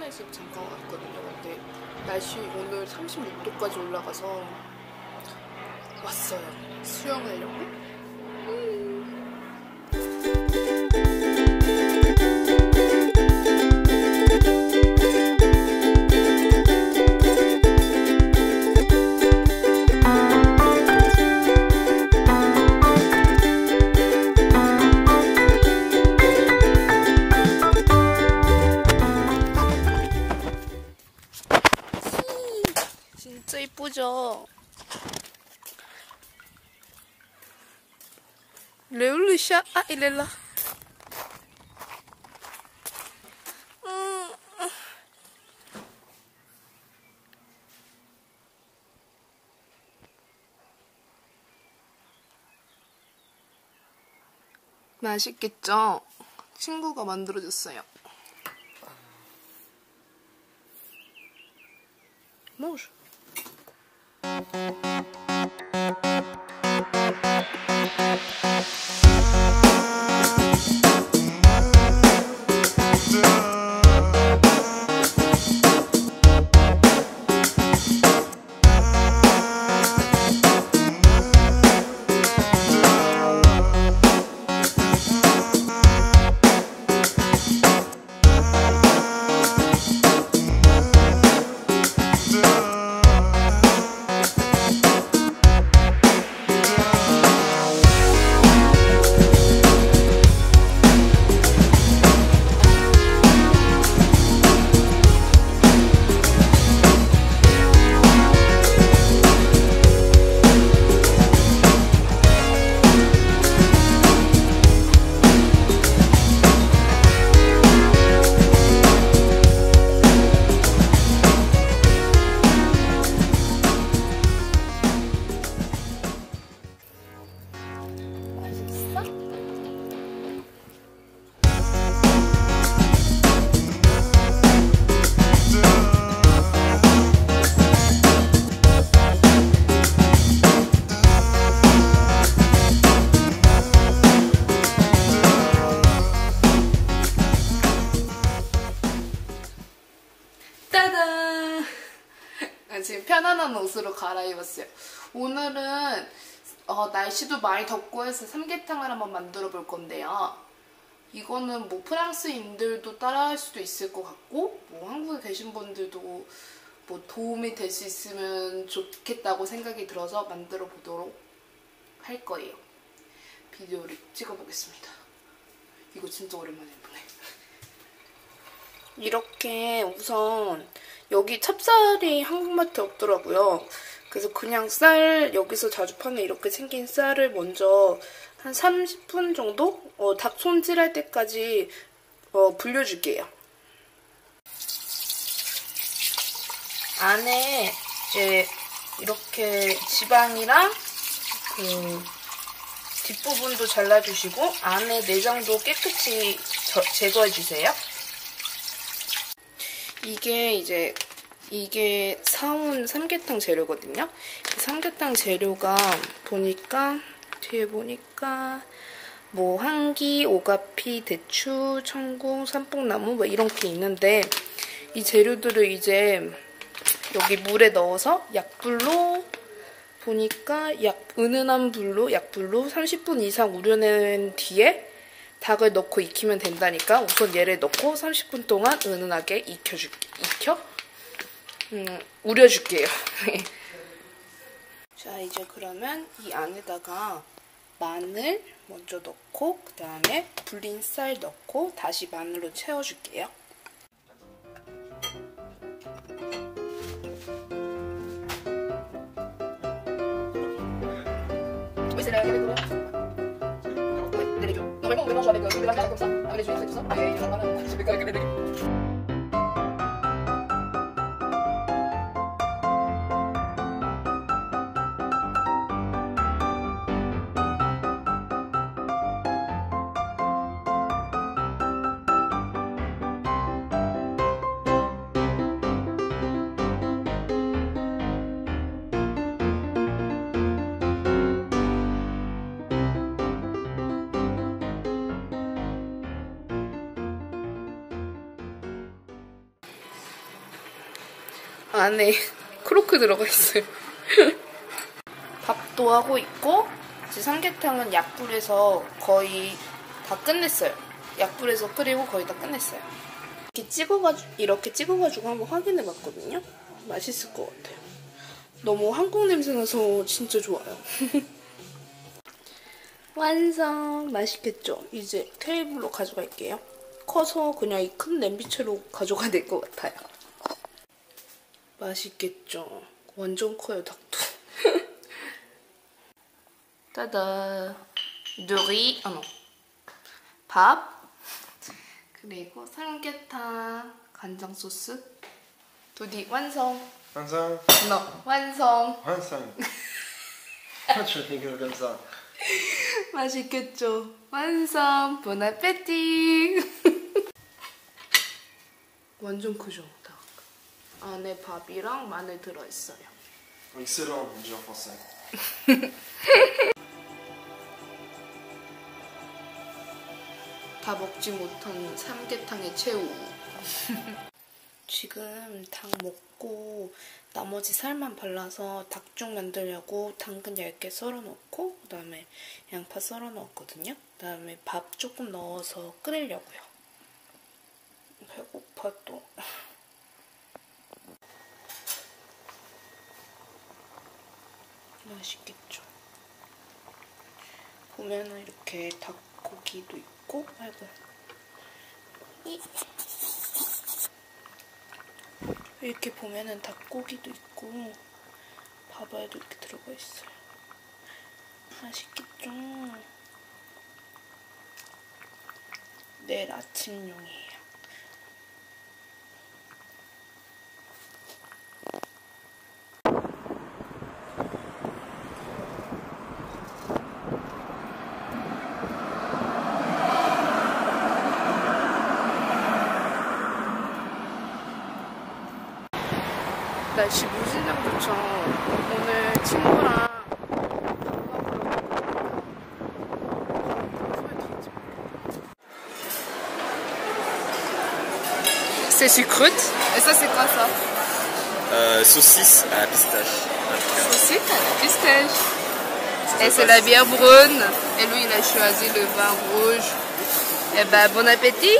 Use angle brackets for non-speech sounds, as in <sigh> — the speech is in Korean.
친구네 집 잠깐 왔거든요. 근데 날씨 오늘 36도까지 올라가서 왔어요. 수영하려고. 진짜 이쁘죠? 레올루샤 아 이렐라 음. 맛있겠죠? 친구가 만들어줬어요. Може. 맛 편안한 옷으로 갈아입었어요. 오늘은 어, 날씨도 많이 덥고 해서 삼계탕을 한번 만들어 볼 건데요. 이거는 뭐 프랑스인들도 따라할 수도 있을 것 같고 뭐 한국에 계신 분들도 뭐 도움이 될 수 있으면 좋겠다고 생각이 들어서 만들어 보도록 할 거예요. 비디오를 찍어 보겠습니다. 이거 진짜 오랜만에 해보네. 이렇게 우선 여기 찹쌀이 한국마트에 없더라고요. 그래서 그냥 쌀 여기서 자주 파는 이렇게 생긴 쌀을 먼저 한 30분 정도 어, 닭 손질할 때까지 어, 불려줄게요. 안에 이제 이렇게 지방이랑 그 뒷부분도 잘라주시고 안에 내장도 깨끗이 저- 제거해주세요. 이게 이제 이게 사온 삼계탕 재료거든요. 이 삼계탕 재료가 보니까 뒤에 보니까 뭐 한기, 오가피, 대추, 청궁, 삼뽕나무 뭐 이런 게 있는데 이 재료들을 이제 여기 물에 넣어서 약불로 보니까 약 은은한 불로 약불로 30분 이상 우려낸 뒤에 닭을 넣고 익히면 된다니까 우선 얘를 넣고 30분 동안 은은하게 익혀줄게 익혀 음, 우려줄게요. <laughs> 자 이제 그러면 이 안에다가 마늘 먼저 넣고 그 다음에 불린 쌀 넣고 다시 마늘로 채워줄게요. kali sih itu sampai yang mana sampai kali kena 안에 크로크 들어가 있어요. <laughs> 밥도 하고 있고 이제 삼계탕은 약불에서 거의 다 끝냈어요. 약불에서 끓이고 거의 다 끝냈어요. 이렇게 찍어가지고 이렇게 찍어가지고 한번 확인해 봤거든요. 맛있을 것 같아요. 너무 한국 냄새 나서 진짜 좋아요. <laughs> 완성! 맛있겠죠? 이제 테이블로 가져갈게요. 커서 그냥 이 큰 냄비채로 가져가야 될 것 같아요. 맛있겠죠? 완전 커요, 닭도. <laughs> 따다. 누리, 아, no. 밥. 그리고 삼계탕, 간장 소스. 두디 완성. Vincent 너 완성. Tu rigoles comme ça 맛있겠죠? 완성. 보나페티. <laughs> 완전 크죠, 닭. 안에 밥이랑 마늘 들어있어요. Excellent, en français. 다 먹지 못한 삼계탕의 최후. <laughs> 지금 닭 먹고 나머지 살만 발라서 닭죽 만들려고 당근 얇게 썰어 놓고 그다음에 양파 썰어 넣었거든요. 그다음에 밥 조금 넣어서 끓이려고요. 배고파 또. <laughs> 맛있겠죠. 보면은 이렇게 닭고기도 있고, 아이고. 이. 이렇게 보면은 닭고기도 있고, 밥알도 이렇게 들어가 있어요. 맛있겠죠? 내일 아침용이에요. 날씨 무진장 좋죠. 오늘 친구랑 C'est sucrute. Et ça, c'est quoi ça Euh, saucisse à la pistache. Aussi, la pistache. Et c'est la bière brune. Et lui, il a choisi le vin rouge. Eh ben, bon appétit